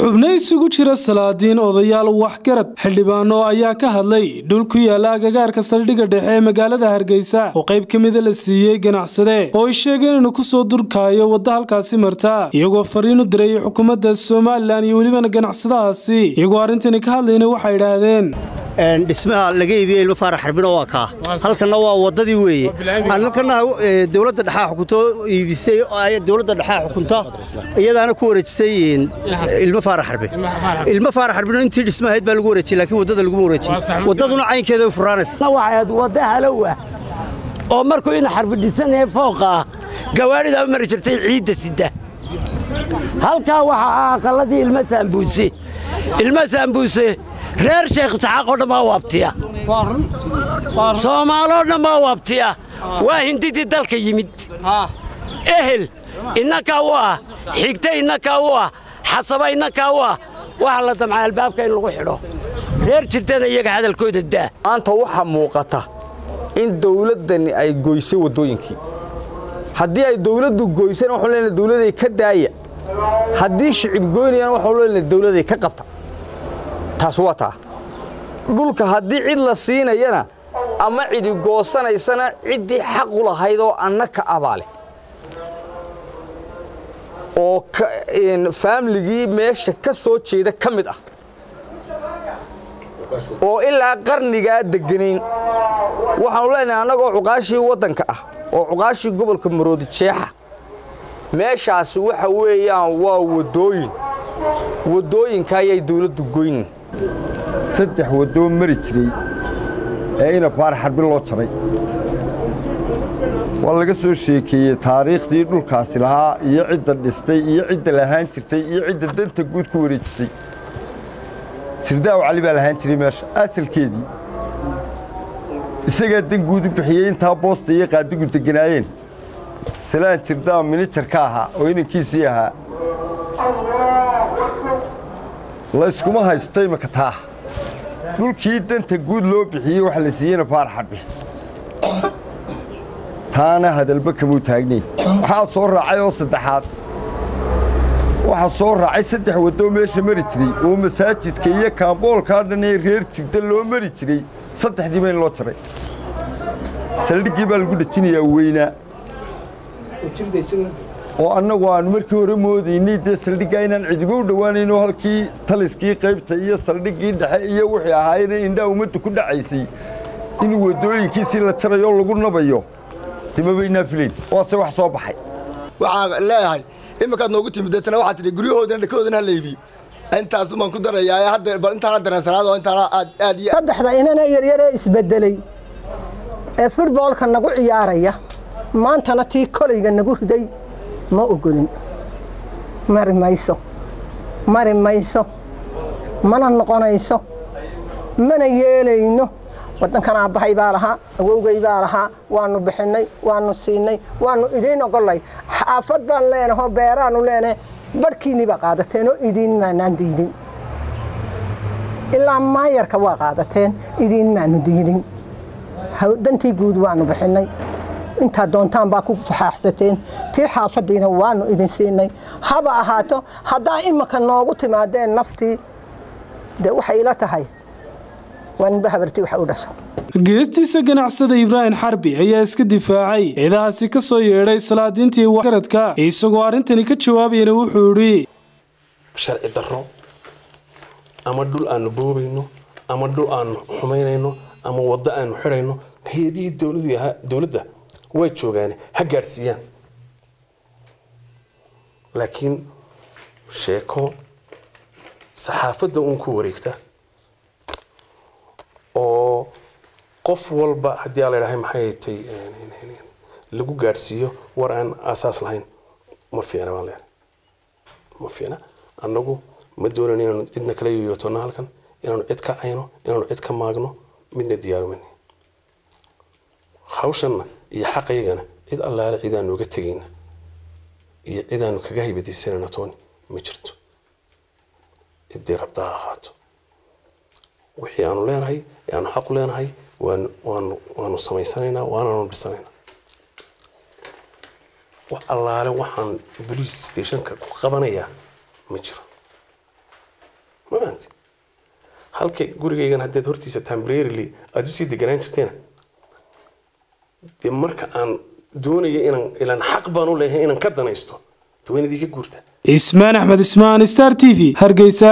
xubno isugu jira salaadiin odayaal waxgarad xildhibaano ayaa ka hadlay dhul ku yaalla agagaarka saldhigga dhexe ee magaalada hargeysa. Oo qayb ka mida la siiyey ganacsade oo ay sheegeen inuu ku soo durkaayo wadda halkaasi marta iyagoo fariin u diray xukuumadda somalilan iyo welibana ganacsadahaasi iyagoo arrintani ka hadlayna waxay idhaahdeen dhismaha laga iibiyey ilmo faarax xarbino waa kaa. Halkanna waa waddadii weeye. Halkanna dowladda dhexaa xukunto iibisay dowladda dhexaa xukunta iyadaana ku wareejisay ilmo faarax xarbin. Ilmo faarax xarbino intii dhismahayd baa lagu wareejiyey laakiin waddada laguma wareejiyey. Waddaduna caynkeeda way furaanaysa waxaad wadda halowa oo markuu ina xarbi dhisanee fooqa ah gawaadhidaa u mari jirtay ciidda sida. Halkaa waxaa ah aqalladii ilmo saambuuse. Ilmo saambuuse reer sheekh isxaaq oo dhan baa waabtiya soomaaloo dhan baa waabtiya? Waa hindidii dalka yimid. Ehel innakaa u ah. Xigta innakaa u ah. Xasaba innakaa u ah. Waxa la damca albaabka in lagu xidho. Reer jirtana iyaga hadalkooda daa. Maanta waxaa muuqata in dawladdani ay goysay waddooyinkii. Haddii ay dawladdu goysana waxuu leenahay dawladay ka daaya. Haddii shicib goynayaan waxuu leenahay dawladay ka qabta taas waa taa. Dhulka haddii cid la siinayana ama cidi goosanaysana ciddii xaq u lahayd oo annaka abaale. Oo faamligii meesha ka soo jeeda ka mid ah. Oo ilaa qarnigaa degganayn. Waxaanu leenahay annagoo cuqaashii waddanka ah oo cuqaashii gobolka maroodi jeexa. Meeshaasi waxa weeyaan waa waddooyin. Waddooyinka ayay dawladdu goynin saddex waddoo mari jiray ee ina faarax xarbin loo jaray. Waa laga soo sheekeeyey taariikhdii dhulkaasi lahaa iyo cidda dhistay iyo cidda lahaan jirtay iyo cidda danta guud ku wareejisay. Jirdaaw cali baa lahaan jiray meesha asalkeedii isagaa dan guud u bixiyey intaa boosta iyo qaadigu degganaayeen salaan jirdaaw minijar ka ahaa oo inankiisii ahaa layskuma haysto imaka taa. Dhulkii danta guud loo bixiyey waxa la siiyeyna faarax xarbi taana hadalba kamuu taagnayn waxaa soo raacay oo saddexaad. Waxaa soo raacay saddex waddoo meesha mari jiray oo masaajidka iyo kaamboolkaa dhan ee reer jirda loo mari jiray. Saddexdiiba in loo jaray. Saldhiggii baa lagu dhejinayaa weynaa oo annagu aanu markii hore moodaynay dee saldhiggaa inaan cidibo u dhowaanayno halkii taliskii qaybta iyo saldhiggii dhexe iyo wixii ahaayena indhaa ummadda ku dhacaysay in waddooyinkiisii la jarayoo lagu nabayo. Dimabaynaa filayn? Waase wax soo baxay. Waxaan leeyahay iminkaad noogu timid deetana waxaad tidhi guryahoodana dhakahoodana ha laybiyo intaas baan ku darayaa hadda bal intaana dareensanaado intaana aad aad iyo saddexda inana yaryaree isbeddelay ee futboolka nagu ciyaaraya maantana tii kolayga nagu riday ma ogolin. Mari mayso. Mari mayso. Mana noqonayso. Mana yeelayno. Waddankan aabbahay baa lahaa awowgay baa lahaa waannu bixinnay waannu siinay waannu idiin ogollay. Xaafad baan leenaho beeraannu leenahay. Badhkiinnii baa qaadateen oo idiin maanaan diidin. Ilaa maayarka waa qaadateen idiin maannu diidin. Dantii guud waannu bixinnay intaa doontaan baa ku faxaaxsateen tii xaafaddiina waannu idin siinay. Haba ahaato haddaa imanka noogu timaadeen naftii dee waxay ila tahay. Waa ninba habartii waxa u dhasho. Geestiisa ganacsada ibraahim xarbi ayaa iska difaacay. Ciidahaasi ka soo yeedhay salaadiintii waxgaradka isagoo arrintani ka jawaabayana wuxuu idhi sharci darro ama dhul aannu boobayno ama dhul aannu xumaynayno ama waddo aannu xidhayno hay'adihii dowladda way joogaane ha gaadhsiiyaan. Laakiin sheeko saxaafadda uun ku wareegta oo qof walba haddii aa la idhahay maxay tay lagu gaadhsiiyo war aan aasaas lahayn ma fiicna baan leehay ma fiicna. Annagu ma doonan inaanu cidna kala yoyootona halkan inaanu cid ka cayno inaanu cid ka maagno midna diyaarumayna hawshanna iyo xaqaygana cid allaale cidaanu uga tegayna iyo cidaanu kaga haybadaysanayna tooni ma jirto. Ciddii rabta ha ahaato. Wixii aanu leenahay ee aanu xaqu leenahay waanu samaysanaynaa waanaanu dhisanaynaa wax allaale waxaan bolice stationka ku qabanayaa ma jiro. Ma fahanti halka gurigaygan haddaad hortiisa temporarily aada u sii deganaan jirteena dee marka aan doonaya inaan ilaan xaq baan u leeyahay inaan ka danaysto dawaynaad iga guurtaa ismaan axmed ismaan star t v hargeysa